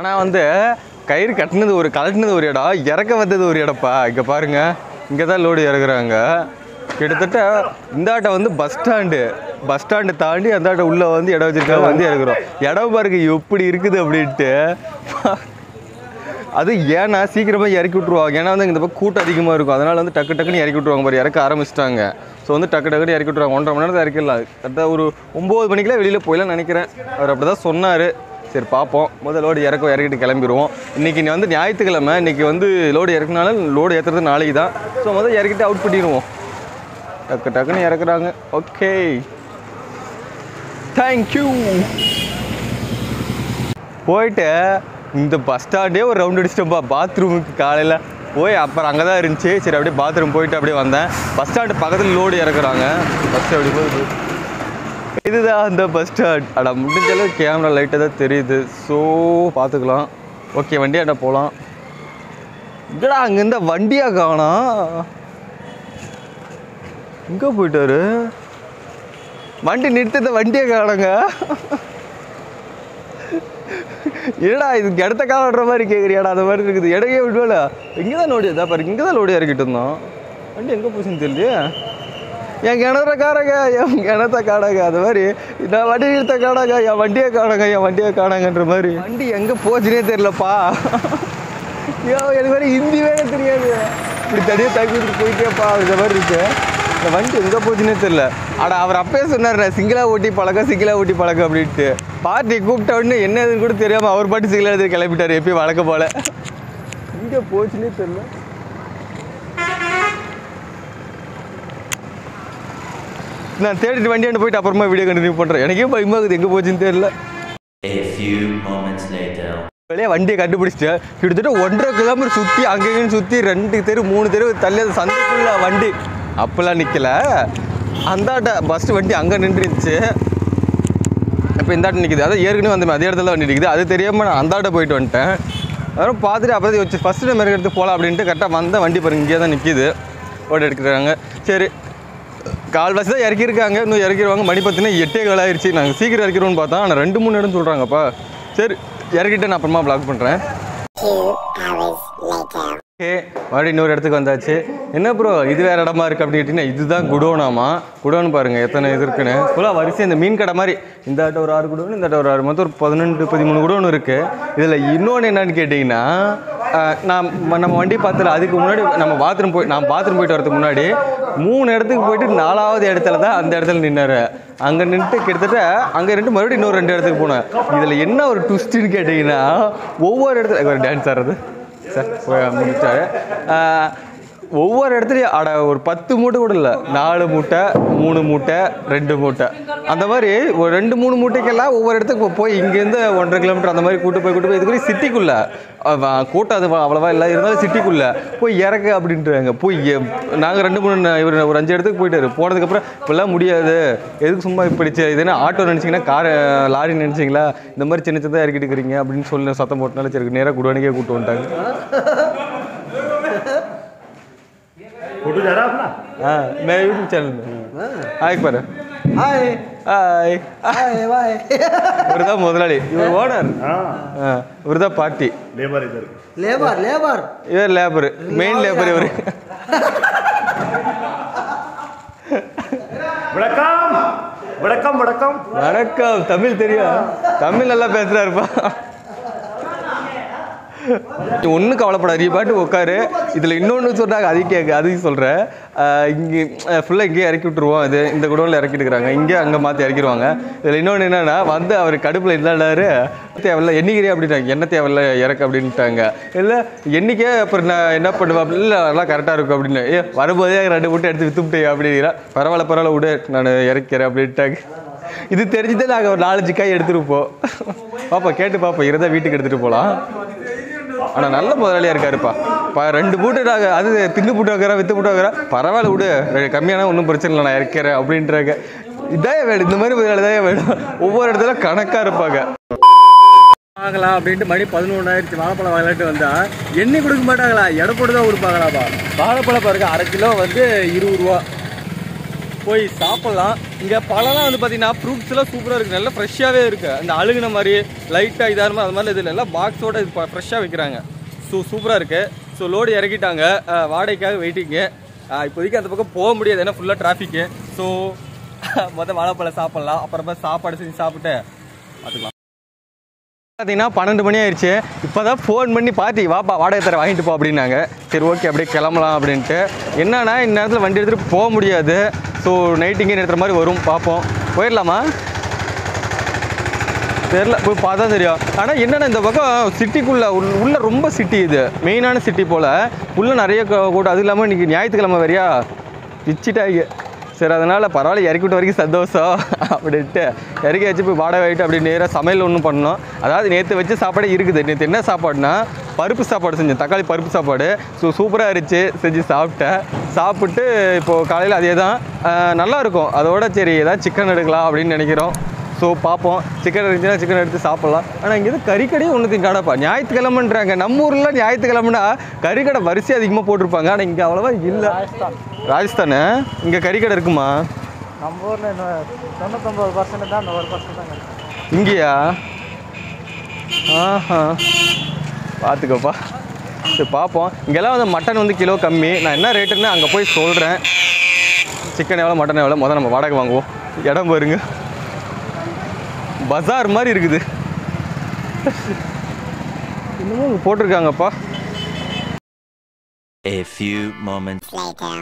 ஆனால் வந்து கயிறு கட்டினது ஒரு கலட்டினது ஒரு இடம் இறக்க வந்தது ஒரு இடப்பா. இங்கே பாருங்கள் இங்கே தான் லோடு இறக்குறாங்க. கிட்டத்தட்ட இந்த ஆட்டை வந்து பஸ் ஸ்டாண்டு பஸ் ஸ்டாண்டு தாண்டி அந்த ஆட்டை உள்ளே வந்து இடம் வச்சிருக்காங்க வந்து இறக்குறோம். இடம் பாருங்க எப்படி இருக்குது அப்படின்ட்டு. அது ஏன்னா சீக்கிரமாக இறக்கி விட்ருவாங்க ஏன்னா வந்து இந்த பக்கம் கூட்டம் அதிகமாக இருக்கும். அதனால் வந்து டக்கு டக்குன்னு இறக்கி விட்ருவாங்க பாரு இறக்க ஆரம்பிச்சிட்டாங்க. ஸோ வந்து டக்கு டக்குன்னு இறக்கி விட்ருவாங்க ஒன்றரை மணி நேரத்தில் இறக்கிடலாம். கரெக்டாக ஒரு ஒம்பது மணிக்கெலாம் வெளியில் போயிடலாம் நினைக்கிறேன். அவர் அப்படி தான் சொன்னார். சரி பார்ப்போம். முதல் லோடு இறக்க இறக்கிட்டு கிளம்பிடுவோம் இன்றைக்கி வந்து ஞாயிற்றுக்கிழமை. இன்றைக்கி வந்து லோடு இறக்குனாலும் லோடு ஏற்றுறது நாளைக்கு தான். ஸோ முதல் இறக்கிட்டு அவுட் பண்ணிடுவோம். டக்கு டக்குன்னு இறக்குறாங்க. ஓகே தேங்க்யூ போயிட்டு இந்த பஸ் ஸ்டாண்டே ஒரு ரவுண்ட் அடிச்சிட்டோம்ப்பா பாத்ரூமுக்கு காலையில். போய் அப்புறம் அங்கே தான் இருந்துச்சு. சரி அப்படியே பாத்ரூம் போயிட்டு அப்படியே வந்தேன். பஸ் ஸ்டாண்டு பக்கத்தில் லோடு இறக்குறாங்க. பஸ் அப்படி போகுது இதுதான் அந்த பஸ் ஸ்டாண்ட் அட முடிஞ்ச அளவு கேமரா லைட்டாக தான் தெரியுது. ஸோ பார்த்துக்கலாம். ஓகே வண்டியாண்ட போகலாம் இங்கடா அங்கே இருந்த வண்டியாக காணோம் எங்கே போயிட்டாரு? வண்டி நிறுத்தத்தை வண்டியை காணுங்க. ஏடா இது இடத்த காலன்ற மாதிரி கேட்குறியாடா அந்த மாதிரி இருக்குது. இடையே விடுவல. இங்கே தான் லோடி தான் பாரு இங்கே தான் லோடியாக இறக்கிட்டு இருந்தோம் வண்டி எங்கே போச்சுன்னு தெரியலையே. என் கிணற காரங்க என் கிணத்த காணாங்க அது மாதிரி. நான் வண்டி நிறுத்த காணாங்க என் வண்டியை காணாங்க என் வண்டியை காணாங்கன்ற மாதிரி. வண்டி எங்கே போச்சுனே தெரியலப்பா. ஐயோ எனக்கு வேறு ஹிந்தி வேற தெரியாது. இப்படி தனியாக தங்கி விட்டு போயிட்டேப்பா இந்த மாதிரி இருக்கு. இந்த வண்டி எங்கே போச்சுன்னே தெரியல. அட அவர் அப்பயே சொன்னார் சிங்கிளா ஓட்டி பழக்கம் சிங்கிளா ஓட்டி பழக்கம் அப்படின்ட்டு. பார்ட்டி கூப்பிட்ட உடனே என்ன எதுன்னு கூட தெரியாமல் அவர் பாட்டு சிங்கிளா எடுத்து கிளம்பிட்டார் எப்பயும் வழக்கம் போல. எங்கே போச்சுன்னே தெரியல. நான் தேடிட்டு வண்டியாண்டு போயிட்டு அப்புறமா வீடியோ கண்டினியூ பண்ணுறேன் எனக்கே பயமாக இருக்குது. எங்கே போச்சுன்னு தெரியல. வெளியே வண்டியை கண்டுபிடிச்சிட்டு கிட்டத்தட்ட ஒன்றரை கிலோமீட்டர் சுற்றி அங்கேயும் சுற்றி ரெண்டு தெரு மூணு தெரு தள்ளி அந்த சந்தைக்குள்ள வண்டி. அப்போல்லாம் நிற்கல அந்தாட்ட பஸ் வண்டி அங்கே நின்றுச்சு இப்போ இந்தாட்ட நிற்கிது அதான் ஏற்கனவே வந்து அதே இடத்துல வண்டி நிற்குது அது தெரியாமல் நான் அந்தாட்ட போயிட்டு வந்துட்டேன். அப்புறம் பார்த்துட்டு அப்புறம் வச்சு ஃபஸ்ட்டு டைம் எடுத்து போகலாம் அப்படின்ட்டு கரெக்டாக வந்த வண்டி பாருங்க இங்கே தான் நிற்கிது ஓட எடுக்கிறாங்க. சரி கால்வாசி தான் இறக்கியிருக்காங்க. இன்னும் இறக்கிடுவாங்க மணி பார்த்தீங்கன்னா எட்டே கால் ஆயிடுச்சு நாங்கள் சீக்கிரம் இறக்கிடுவோம்னு பார்த்தா ஆனால் ரெண்டு மூணு இடம் சொல்கிறாங்கப்பா சரி இறக்கிட்டு நான் அப்புறமா ப்ளாக் பண்ணுறேன் ஓகே மறுபடியும் இன்னொரு இடத்துக்கு வந்தாச்சு. என்ன ப்ரோ இது வேறு இடமா இருக்குது அப்படின்னு கேட்டிங்கன்னா இதுதான் குடோனாமா? குடோன் பாருங்கள் எத்தனை இது இருக்குன்னு. ஃபுல்லாக வரிசை இந்த மீன் கடை மாதிரி. இந்த ஆட்ட ஒரு ஆறு குடோன் இந்த ஆட்ட ஒரு ஆறு மொத்தம் ஒரு பதினெண்டு பதிமூணு குடோன் இருக்குது இதில் இன்னொன்று என்னன்னு கேட்டிங்கன்னா நான் நம்ம வண்டி பார்த்தல அதுக்கு முன்னாடி நம்ம பாத்ரூம் போய் நான் பாத்ரூம் போயிட்டு வரதுக்கு முன்னாடி மூணு இடத்துக்கு போயிட்டு நாலாவது இடத்துல தான் அந்த இடத்துல நின்னாரு. அங்கே நின்றுட்டு கிட்டத்தட்ட அங்கே நின்று மறுபடியும் இன்னொரு ரெண்டு இடத்துக்கு போனேன். இதில் என்ன ஒரு ட்விஸ்ட்டுன்னு கேட்டிங்கன்னா ஒவ்வொரு இடத்துல ஒரு டான்ஸ் ஆடுறது? சார் போய் முடிச்சாரு. ஒவ்வொரு இடத்துலையும் அட ஒரு பத்து மூட்டை கூட இல்லை. நாலு மூட்டை மூணு மூட்டை ரெண்டு மூட்டை. அந்த மாதிரி ஒரு ரெண்டு மூணு மூட்டைக்கெல்லாம் ஒவ்வொரு இடத்துக்கு போ- போய் இங்கேருந்து ஒன்றரை கிலோமீட்டர் அந்த மாதிரி கூட்டு போய் கூட்டு போய் இதுக்குரிய சிட்டிக்குள்ளே கூட்டம் அது அவ்வளோவா இல்லை இருந்தாலும் சிட்டிக்குள்ளே போய் இறக்க அப்படின்றாங்க போய் நாங்கள் ரெண்டு மூணு நா- இவர் ஒரு அஞ்சு இடத்துக்கு போயிட்டாரு போனதுக்கப்புறம் இப்போல்லாம் முடியாது எதுக்கு சும்மா இப்படி சே- இது என்ன ஆட்டோ நினச்சிங்கன்னா கார் லாரி நினச்சிங்களா இந்த மாதிரி சின்ன சின்னதாக இறக்கிட்டு இருக்கிறீங்க அப்படின்னு சொல்லி சத்தம் போட்டனால சரி நேராக குடோனிக்கே கூட்டு வந்துட்டாங்க फोटो जा रहा है अपना हाँ मैं यूट्यूब चैनल में हाय पर ஹாய் ஹாய் ஹாய் வாய் இவர் தான் முதலாளி. இவர் ஓனர் இவர் தான் பார்ட்டி லேபர் இது. லேபர் லேபர் இவர் லேபர் மெயின் லேபர் இவர். வணக்கம். வணக்கம் வணக்கம். வணக்கம். தமிழ் தெரியும். தமிழ் நல்லா பேசுறாருப்பா. ஒன்றும் கவலைப்படாது நீ பாட்டு உட்காரு. இதில் இன்னொன்று சொன்னாங்க அதையும் கேட்க அதையும் சொல்கிறேன் இங்கே ஃபுல்லாக இங்கேயே இறக்கி விட்ருவோம் இது இந்த குடோனில் இறக்கிட்டு இருக்கிறாங்க இங்கே அங்கே மாற்றி இறக்கிடுவாங்க. இதில் இன்னொன்று என்னென்னா வந்து அவர் கடுப்பில் இருந்தாரு தேவையில்ல எண்ணிக்கிறே அப்படின்ட்டாங்க. என்ன தேவையில்ல இறக்கு அப்படின்ட்டாங்க. இல்லை எண்ணிக்கே அப்புறம் நான் என்ன பண்ணுவேன் இல்லை அதெல்லாம் கரெக்டாக இருக்கும் அப்படின்னு. ஏ வரும்போதே ரெண்டு மூட்டை எடுத்து வித்துவிட்டே அப்படிங்கிறா. பரவாயில்ல பரவாயில்ல விடு நான் இறக்கிறேன் அப்படின்ட்டாங்க. இது தெரிஞ்சுதான் நாங்கள் ஒரு நாலஞ்சு காய் எடுத்துகிட்டு போவோம் பாப்பா கேட்டு பாப்பா இருந்தால் வீட்டுக்கு எடுத்துகிட்டு போகலாம் ஆனால் நல்ல முதலாளியாக இருக்காருப்பா. பா ரெண்டு பூட்டு அது தின்னு பூட்டு வைக்கிறேன் வித்து பூட்டு வைக்கிறேன் பரவாயில்ல விடு கம்மியான ஒன்றும் பிரச்சனை இல்லை நான் இறக்கிறேன் அப்படின்றாங்க. இதான் வேணும் இந்த மாதிரி முதலாளி தான் வேணும். ஒவ்வொரு இடத்துல கணக்காக இருப்பாங்க. வாங்கலாம் அப்படின்ட்டு மணி பதினொன்றாயிரத்தி வாழைப்பழம் வாங்கலான்ட்டு வந்தா எண்ணெய் கொடுக்க மாட்டாங்களா? எடை போட்டு தான் கொடுப்பாங்களாப்பா. வாழைப்பழம் பாருங்க அரை கிலோ வந்து இருபது ரூபா. போய் சாப்பிட்லாம். இங்கே பழம்லாம் வந்து பார்த்தீங்கன்னா ஃப்ரூட்ஸ்லாம் சூப்பராக இருக்குது நல்லா ஃப்ரெஷ்ஷாகவே இருக்குது அந்த அழுகுன மாதிரி லைட்டாக இதாக மாதிரி அது மாதிரி இதில் எல்லாம் பாக்ஸோட இது ஃப்ரெஷ்ஷாக வைக்கிறாங்க. ஸோ சூப்பராக இருக்குது ஸோ லோடு இறக்கிட்டாங்க. வாடகைக்காக வெயிட்டிங்கு இப்போதைக்கு அந்த பக்கம் போக முடியாது. ஏன்னா ஃபுல்லாக டிராஃபிக்கு ஸோ மொதல் வாழைப்பழம் சாப்பிட்லாம். அப்புறமா சாப்பாடு செஞ்சு சாப்பிட்டு பார்த்துக்கலாம் பார்த்தீங்கன்னா பன்னெண்டு மணி ஆயிடுச்சு. இப்போ தான் ஃபோன் பண்ணி பார்த்தி வாப்பா வாடகை தர வாங்கிட்டு போ அப்படின்னாங்க. சரி ஓகே அப்படியே கிளம்பலாம் அப்படின்ட்டு. என்னன்னா இந்நேரத்தில் வண்டி எடுத்துகிட்டு போக முடியாது. ஸோ நைட் இங்கே நிறுத்துற மாதிரி வரும் பார்ப்போம். போயிடலாமா? தெரில போய் பார்த்தா தெரியும். ஆனால் என்னென்ன இந்த பக்கம் சிட்டிக்குள்ளே உள் உள்ளே ரொம்ப சிட்டி இது. மெயினான சிட்டி போல். உள்ளே நிறைய க- கூட்டம் அது இல்லாமல் இன்றைக்கி ஞாயிற்றுக்கிழமை வரையா? பிச்சிட்டாங்க சரி அதனால் பரவாயில்ல இறக்கி விட்ட வரைக்கும் சந்தோஷம் அப்படின்ட்டு. இறக்கி வச்சு போய் வாடகை ஆகிட்டு அப்படி நேராக சமையல் ஒன்றும் பண்ணோம் அதாவது நேற்று வச்சு சாப்பாடே இருக்குது. நேற்று என்ன சாப்பாடுனா பருப்பு சாப்பாடு செஞ்சேன். தக்காளி பருப்பு சாப்பாடு. ஸோ சூப்பராக இருந்துச்சு. செஞ்சு சாப்பிட்டேன். சாப்பிட்டு இப்போது காலையில் அதே தான் நல்லா இருக்கும் அதோட சரி ஏதாவது சிக்கன் எடுக்கலாம் அப்படின்னு நினைக்கிறோம். ஸோ பார்ப்போம். சிக்கன் இருந்துச்சுன்னா சிக்கன் எடுத்து சாப்பிட்லாம். ஆனால் இங்கே எதுவும் கறிக்கடையும் ஒன்று திங்காடப்பா ஞாயிற்றுக்கிழமைன்றாங்க. நம்ம ஊரில் ஞாயிற்றுக்கிழமைனா கறிக்கடை வரிசை அதிகமாக போட்டிருப்பாங்க. ஆனால் இங்கே அவ்வளோவா இல்லை. ராஜஸ்தானு. இங்கே கறிக்கடை இருக்குமா? நம்ம ஊரில் தொண்ணூத்தொம்பது பர்சன்ட் தான் ஒரு பர்சன்ட் தான் இங்கேயா? ஆஹா. பார்த்துக்கோப்பா. சரி பார்ப்போம். இங்கெல்லாம் வந்து மட்டன் வந்து கிலோ கம்மி. நான் என்ன ரேட்டுன்னு அங்கே போய் சொல்கிறேன் சிக்கன் எவ்வளோ மட்டன் எவ்வளோ முதல்ல நம்ம வாடகை வாங்குவோம். இடம் பாருங்க. பஜார் மாதிரி இருக்குது. இன்னமும் போட்டிருக்காங்கப்பா. A few moments Later.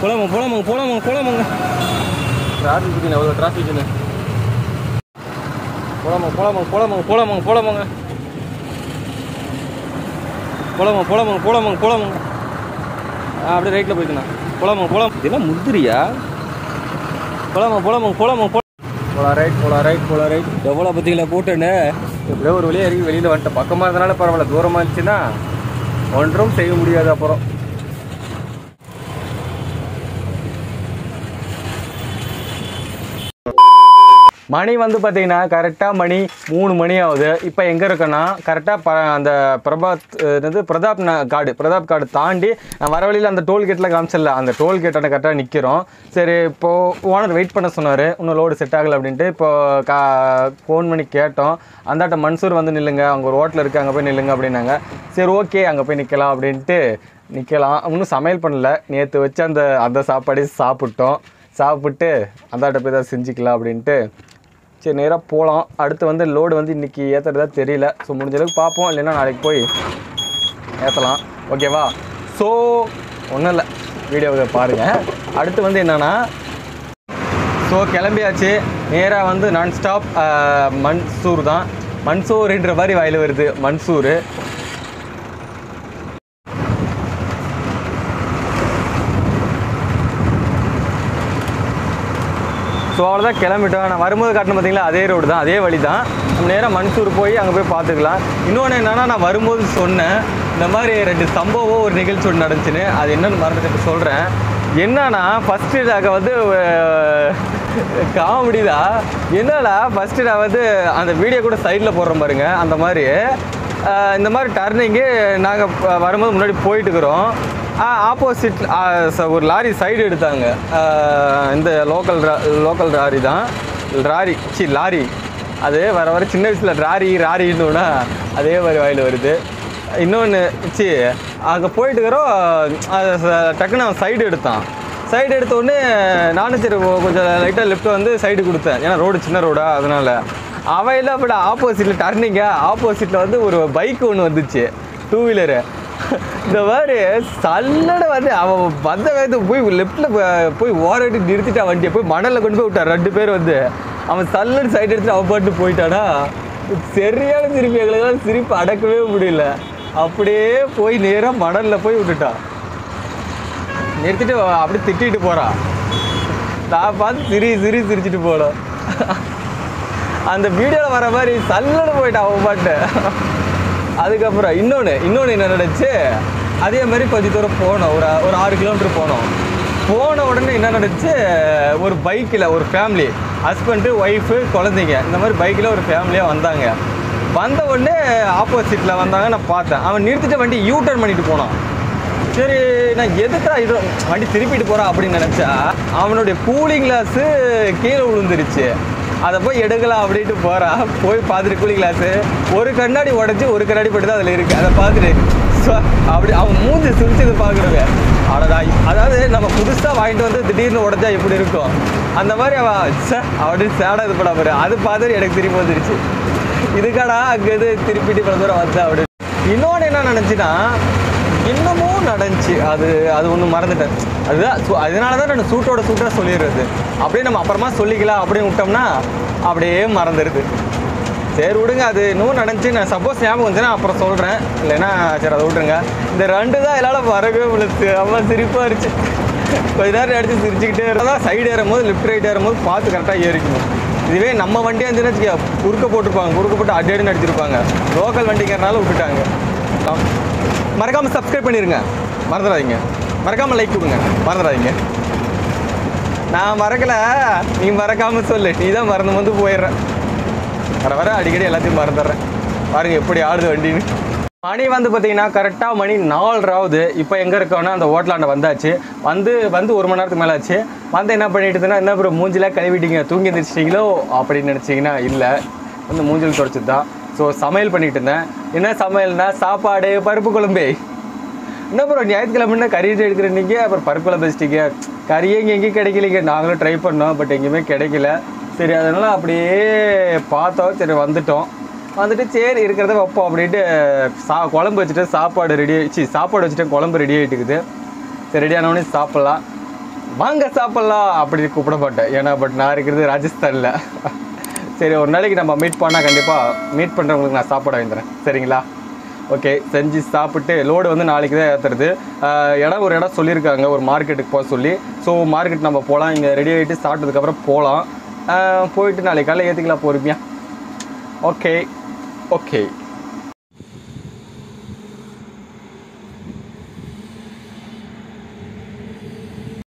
போலாமா போலாமாங்க போலாமாங்க போலாமாங்க. டிராஃபிக் இருக்குங்க எவ்வளோ டிராஃபிக்னு போலாமா போலாமாங்க போலாமாங்க போலாமாங்க போலாமாங்க. போலாமா போலாமாங்க போலாமாங்க போலாமாங்க. ஆ அப்படியே ரைட்டில் போய்க்கணும் போலாமாங்க போலாம் இதெல்லாம் முந்திரியா? போலாமா போலாமாங்க போலாம் போலாம் ரைட் போலாம் ரைட் போலாம் ரைட் எவ்வளோ பார்த்தீங்களா போட்டேன்னு எப்படியோ ஒரு வழியாக இறங்கி வெளியில் வந்துட்டேன். பக்கமாக இருந்தனால பரவாயில்ல தூரமாக இருந்துச்சுன்னா ஒன்றும் செய்ய முடியாது அப்புறம். மணி வந்து பார்த்தீங்கன்னா கரெக்டாக மணி மூணு மணி ஆகுது. இப்போ எங்கே இருக்கேன்னா கரெக்டாக ப அந்த பிரபாத் இது என்னது பிரதாப் ந- காடு பிரதாப் காடு தாண்டி நான் வர வழியில் அந்த டோல்கேட்டில் காமிச்சிடல. அந்த டோல்கேட்டோட கரெக்டாக நிற்கிறோம் சரி இப்போது ஓனர் வெயிட் பண்ண சொன்னார். இன்னும் லோடு செட் ஆகலை அப்படின்ட்டு. இப்போ கா ஃபோன் பண்ணி கேட்டோம். அந்தாட்ட மன்சூர் வந்து நில்லுங்க. அவங்க ஒரு ஹோட்டல் இருக்குது அங்கே போய் நில்லுங்க அப்படின்னாங்க. சரி ஓகே அங்கே போய் நிற்கலாம் அப்படின்ட்டு நிற்கலாம் இன்னும் சமையல் பண்ணல. நேற்று வச்சு அந்த அந்த சாப்பாடே சாப்பிட்டோம். சாப்பிட்டு அந்தாட்ட போய் தான் செஞ்சுக்கலாம் அப்படின்ட்டு சரி நேராக போகலாம் அடுத்து வந்து லோடு வந்து இன்றைக்கி ஏற்றுறதா தெரியல. ஸோ முடிஞ்சளவுக்கு பார்ப்போம் இல்லைன்னா நாளைக்கு போய் ஏற்றலாம் ஓகேவா ஸோ ஒன்றும் இல்லை. வீடியோவை பாருங்கள் அடுத்து வந்து என்னென்னா ஸோ கிளம்பியாச்சு. நேராக வந்து நான் ஸ்டாப் மன்சூர் தான். மன்சூர்ன்ற மாதிரி வாயில் வருது. மன்சூர். அவ்வளோதான் கிளம்பிட்டோம். நான் வரும்போது காட்டணும் பார்த்தீங்களா அதே ரோடு தான் அதே வழி தான் நம்ம நேராக மன்சூர் போய் அங்கே போய் பார்த்துக்கலாம். இன்னொன்று என்னென்னா நான் வரும்போது சொன்னேன் இந்த மாதிரி ரெண்டு சம்பவம் ஒரு நிகழ்ச்சி ஒன்று நடந்துச்சுன்னு. அது என்னென்னு மறந்துட்டு சொல்கிறேன் என்னன்னா ஃபஸ்ட்டு நாங்கள் வந்து காமெடி தான். என்னடா ஃபஸ்ட்டு நான் வந்து அந்த வீடியோ கூட சைடில் போடுறோம் பாருங்க அந்த மாதிரி. இந்த மாதிரி டர்னிங்கு நாங்கள் வரும்போது முன்னாடி போயிட்டு இருக்கிறோம் ஆப்போசிட் ஒரு லாரி சைடு எடுத்தாங்க. இந்த லோக்கல் லோக்கல் லாரி தான். லாரி சி லாரி. அது வர வர சின்ன வயசில் ராரி ராரின்னோன்னா அதே மாதிரி வாயில் வருது. இன்னொன்று சி அங்கே போயிட்டு இருக்கிறோம். டக்குன்னு அவன் சைடு எடுத்தான். சைடு எடுத்த உடனே நானும் சரி கொஞ்சம் லைட்டாக லெஃப்ட் வந்து சைடு கொடுத்தேன். ஏன்னா ரோடு சின்ன ரோடா அதனால். அவையில் இல்லை அப்படி ஆப்போசிட்டில் டர்னிங்க ஆப்போசிட்டில் வந்து ஒரு பைக் ஒன்று வந்துச்சு. டூ வீலரு இந்த மாதிரி சல்லடை வந்து அவன் வந்த வேகத்துக்கு போய் லெஃப்ட்டில் போய் ஓரடி நிறுத்திட்டான் வண்டியை போய் மணலில் கொண்டு போய் விட்டான் ரெண்டு பேர் வந்து. அவன் சல்லடு சைடு எடுத்துட்டு அவன் பாட்டு போயிட்டானா? சரியான சிரிப்பு. எங்களுக்கெல்லாம் சிரிப்பு அடக்கவே முடியல. அப்படியே போய் நேராக மணலில் போய் விட்டுட்டான். நிறுத்திட்டு அப்படி திட்டிட்டு போகிறான் நான் பார்த்து சிரி சிரி சிரிச்சிட்டு போனோம். அந்த வீடியோவில் வர மாதிரி சல்லடு போயிட்டான் அவன் பாட்டு அதுக்கப்புறம் இன்னொன்று இன்னொன்று என்ன நடந்துச்சு? அதே மாதிரி கொஞ்சம் தூரம் போனோம். ஒரு ஒரு ஆறு கிலோமீட்டர் போனோம். போன உடனே என்ன நடந்துச்சு? ஒரு பைக்கில் ஒரு ஃபேமிலி ஹஸ்பண்டு ஒய்ஃபு குழந்தைங்க இந்த மாதிரி பைக்கில் ஒரு ஃபேமிலியாக வந்தாங்க. வந்த உடனே ஆப்போசிட்டில் வந்தாங்க நான் பார்த்தேன். அவன் நிறுத்திட்டு வண்டி யூ டர்ன் பண்ணிட்டு போனான். சரி நான் எதுக்கா இது? வண்டி திருப்பிட்டு போகிறான் அப்படின்னு நினச்சா அவனுடைய கூலிங் கிளாஸு கீழே விழுந்துருச்சு. அதை போய் எடுக்கலாம் அப்படின்ட்டு போகிறான் போய் பார்த்துட்டு கூலிங் கிளாஸு ஒரு கண்ணாடி உடச்சி ஒரு கண்ணாடி போட்டு தான் அதில் இருக்குது அதை பார்த்துட்டு ஸோ அப்படி அவன் மூஞ்சி சிரிச்சது பார்க்குறவங்க அவ்வளோதான் அதாவது நம்ம புதுசாக வாங்கிட்டு வந்து திடீர்னு உடச்சா எப்படி இருக்கும்? அந்த மாதிரி அவன் ச அப்படின்னு சேடாக இது பண்ண பாரு. அது பார்த்துட்டு எனக்கு திரும்பி வந்துருச்சு. இதுக்காடா அங்கே இது திருப்பிட்டு இவ்வளோ தூரம் வந்தா அப்படின்னு. இன்னொன்று என்ன நினச்சின்னா இன்னமும் நடந்துச்சு. அது அது ஒன்று மறந்துட்டேன். அதுதான் அதனால தான் நான் சூட்டோட சூட்டாக சொல்லிடுறது. அப்படியே நம்ம அப்புறமா சொல்லிக்கலாம் அப்படின்னு விட்டோம்னா அப்படியே மறந்துடுது சரி விடுங்க. அது இன்னும் நடந்துச்சு. நான் சப்போஸ் ஞாபகம் வந்துச்சுன்னா அப்புறம் சொல்கிறேன் இல்லைன்னா சரி அதை விட்ருங்க இந்த ரெண்டு தான் என்னால் வரவே விழுத்து அம்மா சிரிப்பாக இருந்துச்சு. கொஞ்ச நேரம் அடிச்சு சிரிச்சுக்கிட்டே இருந்தால் சைடு ஏறும்போது லெஃப்ட் ரைட் ஏறும் போது பார்த்து கரெக்டாக ஏறிக்கணும். இதுவே நம்ம வண்டியாக இருந்துச்சுன்னு வச்சுக்க குறுக்க போட்டிருப்பாங்க. குறுக்க போட்டு அடி அடின்னு அடிச்சிருப்பாங்க. லோக்கல் வண்டிங்கிறனால விட்டுட்டாங்க. மறக்காமல் சப்ஸ்கிரைப் பண்ணிடுங்க மறந்துடாதீங்க. மறக்காமல் லைக் கொடுங்க. மறந்துடாதீங்க. நான் மறக்கலை. நீ மறக்காமல் சொல்லு. நீ தான் மறந்து வந்து போயிடுற. வர வர அடிக்கடி எல்லாத்தையும் மறந்துடுறேன். பாருங்கள் எப்படி ஆடுது வண்டின்னு. மணி வந்து பார்த்தீங்கன்னா கரெக்டாக மணி நாலராவது இப்போ எங்கே இருக்கோன்னா அந்த ஹோட்டலாண்ட வந்தாச்சு. வந்து வந்து ஒரு மணி நேரத்துக்கு மேலே ஆச்சு வந்து என்ன பண்ணிட்டு இருந்தேன்னா என்ன அப்புறம் மூஞ்சில கழுவிட்டீங்க? தூங்கி எந்திரிச்சிட்டிங்களோ அப்படின்னு நினச்சிங்கன்னா இல்லை. வந்து மூஞ்சில் தொடச்சது தான் ஸோ சமையல் பண்ணிட்டு இருந்தேன். என்ன சமையல்னா சாப்பாடு பருப்பு குழம்பு. என்ன ப்ரோ ஞாயிற்றுக்கிழமைன்னா கறி எடுக்கிற நீங்கள் அப்புறம் பருப்பு குழம்பு வச்சுட்டீங்க. கறியே இங்கே எங்கேயும் கிடைக்கலீங்க. நாங்களும் ட்ரை பண்ணோம் பட் எங்கேயுமே கிடைக்கல. சரி அதனால் அப்படியே பார்த்தோம். சரி வந்துட்டோம். வந்துட்டு சரி இருக்கிறத வைப்போம் அப்படின்ட்டு சா குழம்பு வச்சுட்டு சாப்பாடு ரெடி ஆயிடுச்சு சாப்பாடு வச்சுட்டு குழம்பு ரெடி ஆகிட்டுக்குது சரி ரெடி ஆனவொடனே சாப்பிட்லாம். வாங்க சாப்பிட்லாம் அப்படி கூப்பிட மாட்டேன். ஏன்னா பட் நான் இருக்கிறது ராஜஸ்தானில். சரி ஒரு நாளைக்கு நம்ம மீட் பண்ணால் கண்டிப்பாக மீட் பண்ணுறவங்களுக்கு நான் சாப்பாடு வாங்கித்தரேன் சரிங்களா? ஓகே செஞ்சு சாப்பிட்டு லோடு வந்து நாளைக்கு தான் ஏற்றுறது இடம் ஒரு இடம் சொல்லியிருக்காங்க ஒரு மார்க்கெட்டுக்கு போக சொல்லி. ஸோ மார்க்கெட் நம்ம போகலாம் இங்கே ரெடி ஆகிட்டு சாப்பிட்டதுக்கப்புறம் போகலாம் போயிட்டு நாளைக்கு காலையில் ஏற்றிக்கலாம் பொறுமையாக ஓகே ஓகே